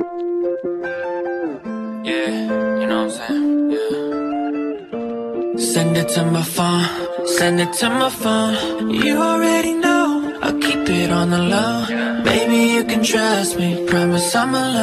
Yeah, you know what I'm saying? Yeah. Send it to my phone, send it to my phone. You already know, I'll keep it on the low. Maybe you can trust me, promise I'm alone.